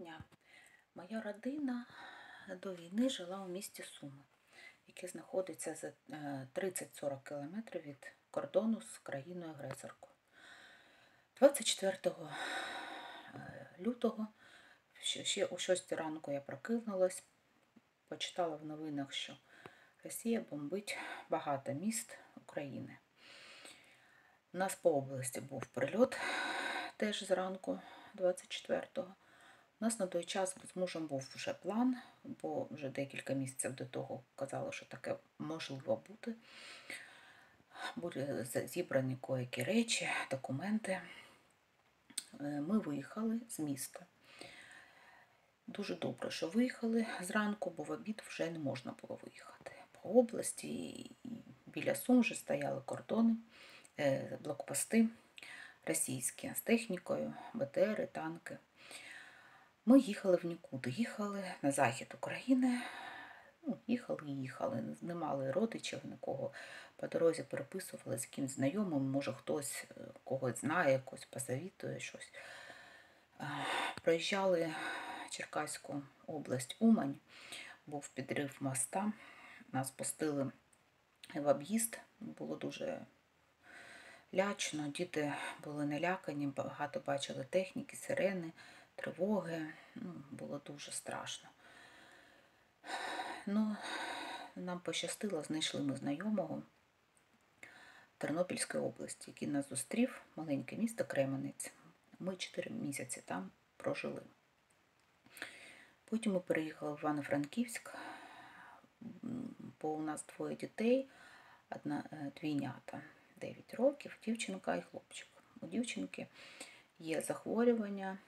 дня. Моя родина до війни жила у місті Суми, яке знаходиться за е, 30-40 кілометрів від кордону з країною-агресоркою. 24 е, лютого, ще о 6 ранку я прокинулась, почитала в новинах, що Росія бомбить багато міст України. У нас по області був прильот теж зранку, 24-го. У нас на той час з мужем був вже план, бо вже декілька місяців до того казали, що таке можливо бути. Були зібрані коякі речі, документи. Е, Ми виїхали з міста. Дуже добре, що виїхали зранку, бо в обід вже не можна було виїхати. По області біля Сум вже стояли кордони, е, блокпости російські з технікою, БТРи, танки. Ми їхали в нікуди, їхали на захід України. Ну, їхали і їхали, не мали родичів, нікого по дорозі переписували з кимось знайомим, може хтось е, когось знає, якось позавітує щось. Е, Проїжджали Черкаську область Умань, був підрив моста. Нас пустили в об'їзд, було дуже лячно, діти були налякані, багато бачили техніки, сирени, тривоги. Ну, було дуже страшно. Ну, нам пощастило, знайшли ми знайомого в Тернопільській області, який нас зустрів, маленьке місто Кременець. Ми 4 місяці там прожили. Потім ми переїхали в Івано-Франківськ, бо у нас двоє дітей, одна е, двійнята, 9 років, дівчинка і хлопчик. У дівчинки є захворювання,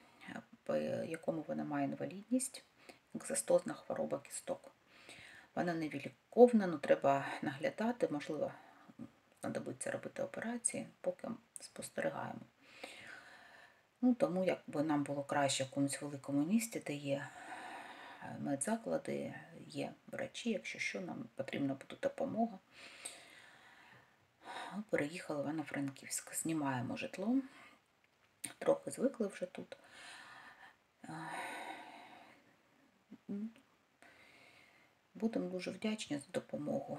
якому вона має інвалідність, екзостозна хвороба кісток. Вона невіліковна, ну треба наглядати, можливо, знадобиться робити операції, поки спостерігаємо. Ну, тому якби нам було краще в якомусь великому місті, де є е, медзаклади, є врачі, якщо що, нам потрібна буде допомога. Ми переїхали в Івано-Франківськ, знімаємо житло, трохи звикли вже тут. Будемо дуже вдячні за допомогу,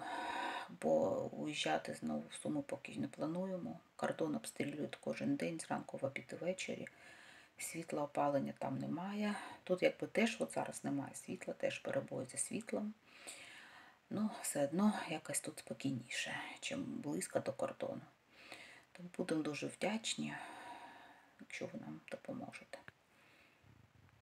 бо уїжджати знову в Суми поки не плануємо. Кордон обстрілюють кожен день, зранку в обід ввечері. Світла опалення там немає. Тут якби теж от зараз немає світла, теж перебої зі світлом. Ну, все одно якось тут спокійніше, чим близько до кордону. Тому будемо дуже вдячні, якщо ви нам допоможете.